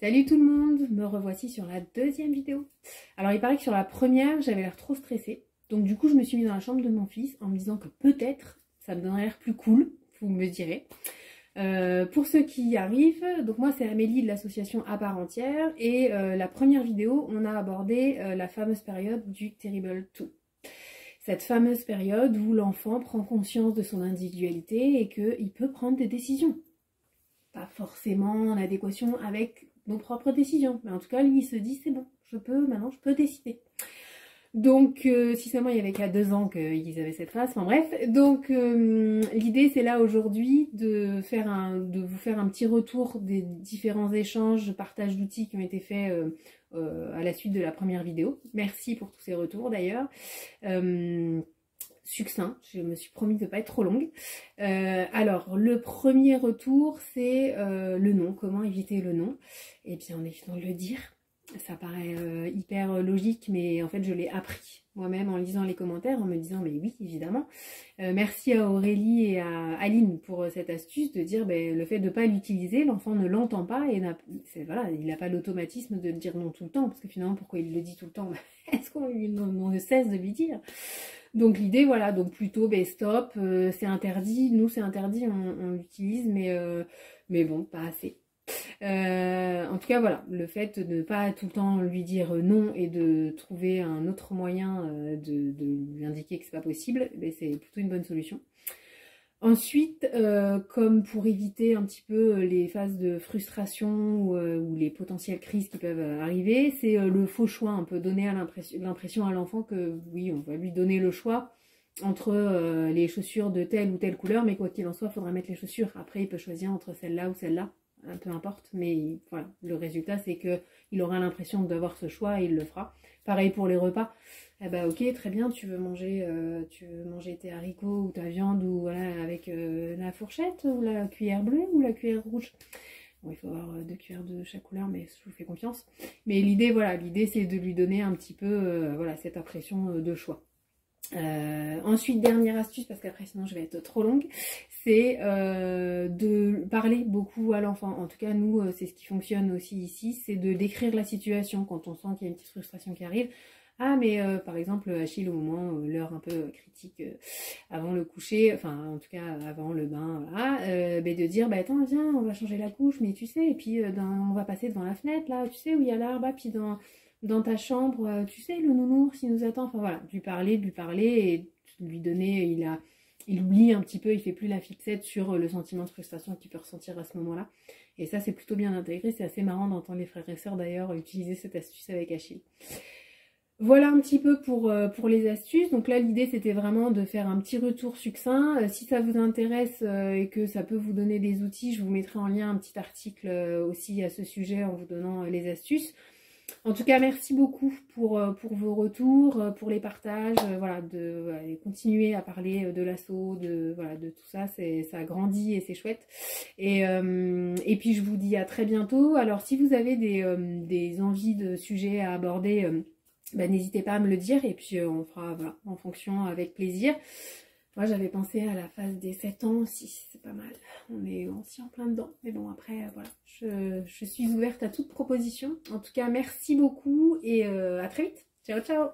Salut tout le monde, me revoici sur la deuxième vidéo. Alors il paraît que sur la première, j'avais l'air trop stressée. Donc du coup, je me suis mise dans la chambre de mon fils en me disant que peut-être ça me donnerait l'air plus cool, vous me direz. Euh, pour ceux qui y arrivent, donc moi c'est Amélie de l'association à part entière et euh, la première vidéo, on a abordé euh, la fameuse période du Terrible 2. Cette fameuse période où l'enfant prend conscience de son individualité et qu'il peut prendre des décisions. Pas forcément en adéquation avec nos propres décisions. Mais en tout cas, lui, il se dit, c'est bon, je peux, maintenant, je peux décider. Donc, euh, si seulement il y avait qu'à deux ans qu'ils avaient cette phase, enfin bref. Donc, euh, l'idée, c'est là aujourd'hui de faire un, de vous faire un petit retour des différents échanges, partage d'outils qui ont été faits euh, à la suite de la première vidéo. Merci pour tous ces retours d'ailleurs succinct. Je me suis promis de ne pas être trop longue. Euh, alors, le premier retour, c'est euh, le nom. Comment éviter le nom? Eh bien, en évitant de le dire. Ça paraît euh, hyper logique, mais en fait, je l'ai appris moi-même en lisant les commentaires, en me disant, mais oui, évidemment. merci à Aurélie et à Aline pour cette astuce de dire ben, le fait de ne pas l'utiliser, l'enfant ne l'entend pas et voilà, il n'a pas l'automatisme de dire non tout le temps, parce que finalement, pourquoi il le dit tout le temps? Est-ce qu'on ne cesse de lui dire? Donc l'idée, voilà, donc plutôt, ben stop, euh, c'est interdit, nous c'est interdit, on, l'utilise, mais, euh, mais bon, pas assez. Euh, en tout cas, voilà, le fait de ne pas tout le temps lui dire non et de trouver un autre moyen de, lui indiquer que c'est pas possible, ben, c'est plutôt une bonne solution. Ensuite, euh, comme pour éviter un petit peu euh, les phases de frustration ou, euh, les potentielles crises qui peuvent arriver, c'est le faux choix, un peu donner l'impression à l'enfant que oui, on va lui donner le choix entre les chaussures de telle ou telle couleur, mais quoi qu'il en soit, il faudra mettre les chaussures. Après, il peut choisir entre celle-là ou celle-là, peu importe, mais voilà, le résultat c'est que il aura l'impression d'avoir ce choix et il le fera. Pareil pour les repas. Eh ben ok très bien tu veux manger euh, tu veux manger tes haricots ou ta viande ou voilà avec euh, la fourchette ou la cuillère bleue ou la cuillère rouge. Bon il faut avoir euh, deux cuillères de chaque couleur mais je vous fais confiance. Mais l'idée voilà l'idée c'est de lui donner un petit peu voilà cette impression de choix ensuite dernière astuce parce qu'après sinon je vais être trop longue c'est de parler beaucoup à l'enfant. En tout cas nous c'est ce qui fonctionne aussi ici c'est de décrire la situation quand on sent qu'il y a une petite frustration qui arrive. Ah mais euh, par exemple Achille au moment euh, l'heure un peu critique euh, avant le coucher, enfin en tout cas avant le bain, voilà, ben, de dire bah attends viens on va changer la couche mais tu sais et puis on va passer devant la fenêtre là tu sais où il y a l'arbre ah, puis dans dans ta chambre tu sais le nounours il nous attend enfin voilà lui parler lui parler et lui donner il a il oublie un petit peu il fait plus la fixette sur le sentiment de frustration qu'il peut ressentir à ce moment là et ça c'est plutôt bien intégré c'est assez marrant d'entendre les frères et sœurs d'ailleurs utiliser cette astuce avec Achille voilà un petit peu pour, euh, pour les astuces. Donc là, l'idée, c'était vraiment de faire un petit retour succinct. Euh, si ça vous intéresse euh, et que ça peut vous donner des outils, je vous mettrai en lien un petit article aussi à ce sujet en vous donnant les astuces. En tout cas, merci beaucoup pour, pour vos retours, pour les partages, voilà, de continuer à parler de l'assaut, de, voilà, tout ça, ça grandit et c'est chouette. Et, puis, je vous dis à très bientôt. Alors, si vous avez des, envies de sujets à aborder, bah, n'hésitez pas à me le dire et puis euh, on fera en fonction avec plaisir. Moi j'avais pensé à la phase des 7 ans aussi, c'est pas mal. On est aussi en plein dedans. Mais bon après euh, voilà, je, suis ouverte à toute proposition. En tout cas merci beaucoup et euh, à très vite. Ciao ciao